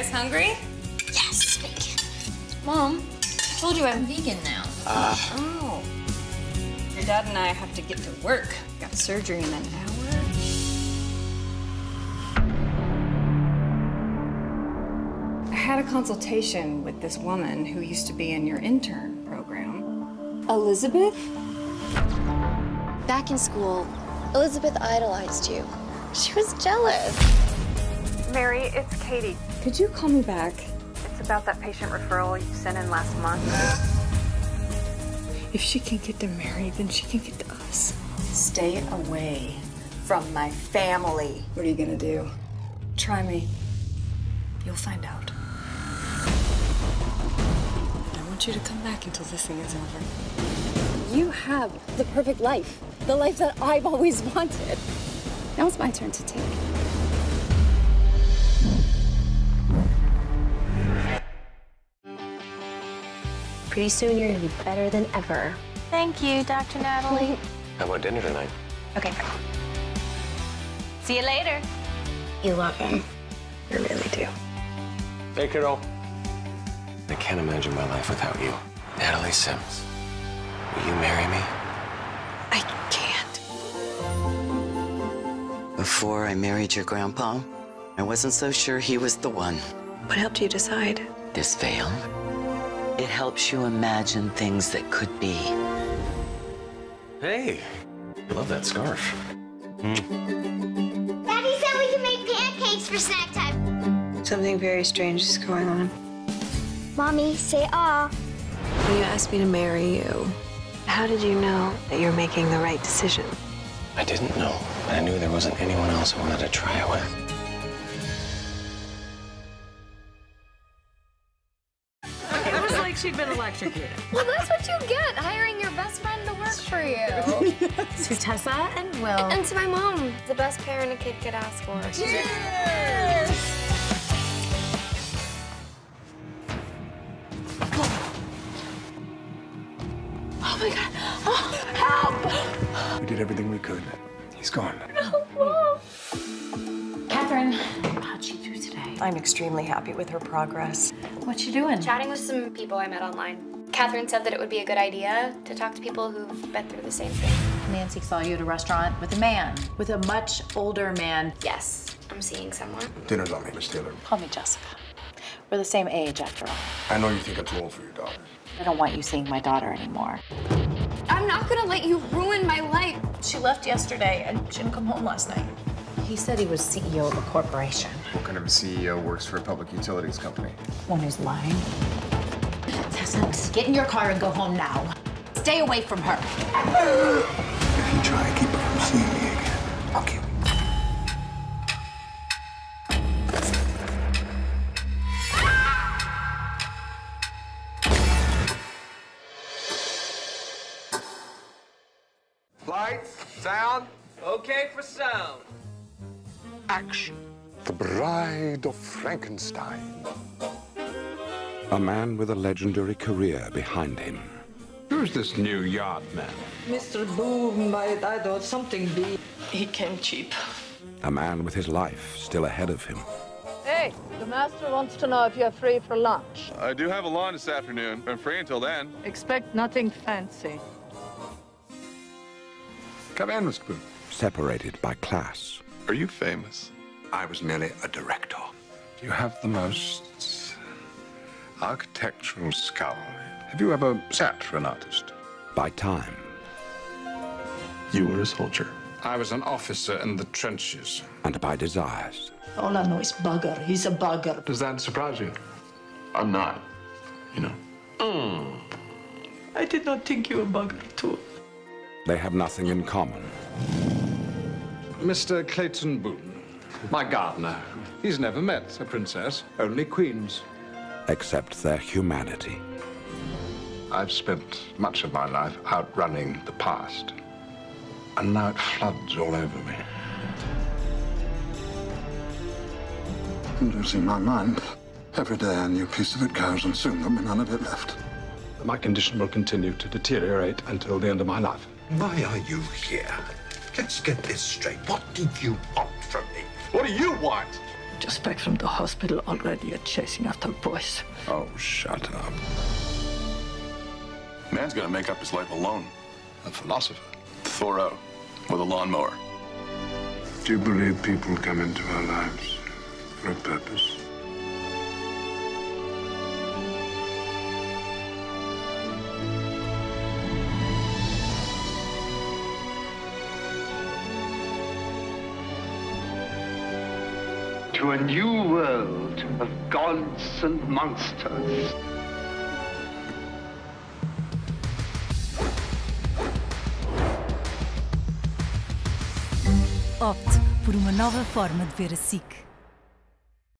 guys hungry? Yes, bacon. Mom, I told you I'm vegan now. Ah. Oh. Your dad and I have to get to work. Got surgery in an hour. I had a consultation with this woman who used to be in your intern program. Elizabeth? Back in school, Elizabeth idolized you. She was jealous. Mary, it's Katie. Could you call me back? It's about that patient referral you sent in last month. If she can get to Mary, then she can get to us. Stay away from my family. What are you gonna do? Try me. You'll find out. I want you to come back until this thing is over. You have the perfect life. The life that I've always wanted. Now it's my turn to take. Pretty soon you're gonna be better than ever. Thank you, Dr. Natalie. How about dinner tonight? Okay. See you later. You love him. You really do. Hey, Carol. I can't imagine my life without you. Natalie Sims. Will you marry me? I can't. Before I married your grandpa, I wasn't so sure he was the one. What helped you decide? This veil, it helps you imagine things that could be. Hey, I love that scarf. Daddy said we can make pancakes for snack time. Something very strange is going on. Mommy, say ah. When you asked me to marry you, how did you know that you're making the right decision? I didn't know, but I knew there wasn't anyone else I wanted to try it with. She'd been electrocuted. Well, that's what you get, hiring your best friend to work for you. to Tessa and Will. and to my mom, the best parent a kid could ask for. Cheers! Oh my god. Oh, help! We did everything we could. He's gone. No. Catherine, how'd she do today? I'm extremely happy with her progress. What's she doing? Chatting with some people I met online. Catherine said that it would be a good idea to talk to people who've been through the same thing. Nancy saw you at a restaurant with a man, with a much older man. Yes, I'm seeing someone. Dinner's on me, Miss Taylor. Call me Jessica. We're the same age, after all. I know you think I'm too old for your daughter. I don't want you seeing my daughter anymore. I'm not gonna let you ruin my life. She left yesterday and she didn't come home last night. He said he was CEO of a corporation. What kind of a CEO works for a public utilities company? One who's lying. Tessa, get in your car and go home now. Stay away from her. If you try to keep her from seeing me again, I'll kill you. Lights, sound. Okay for sound. Action. The Bride of Frankenstein. A man with a legendary career behind him. Who's this new yard man? Mr. Boom, I, I thought something big. He came cheap. A man with his life still ahead of him. Hey, the master wants to know if you're free for lunch. I do have a lawn this afternoon. I'm free until then. Expect nothing fancy. Come in, Mr. Boone. Separated by class. Are you famous? I was merely a director. You have the most architectural skull. Have you ever sat for an artist? By time. You were a soldier. I was an officer in the trenches. And by desires. All I know is bugger. He's a bugger. Does that surprise you? I'm not. You know. Hmm. I did not think you were bugger, too. They have nothing in common. Mr. Clayton Boone, my gardener. He's never met a princess, only queens. Except their humanity. I've spent much of my life outrunning the past. And now it floods all over me. I'm losing my mind. Every day a new piece of it goes, and soon there'll be none of it left. My condition will continue to deteriorate until the end of my life. Why are you here? Let's get this straight. What do you want from me? What do you want? Just back from the hospital already You're chasing after boys. Oh, shut up. Man's got to make up his life alone. A philosopher. Thoreau, with a lawnmower. Do you believe people come into our lives for a purpose? To a new world of gods and monsters. Opto por uma nova forma de ver a SIC.